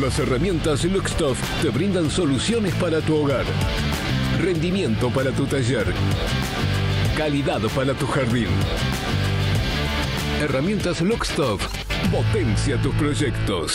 Las herramientas Luxtoff te brindan soluciones para tu hogar, rendimiento para tu taller, calidad para tu jardín. Herramientas Luxtoff potencia tus proyectos.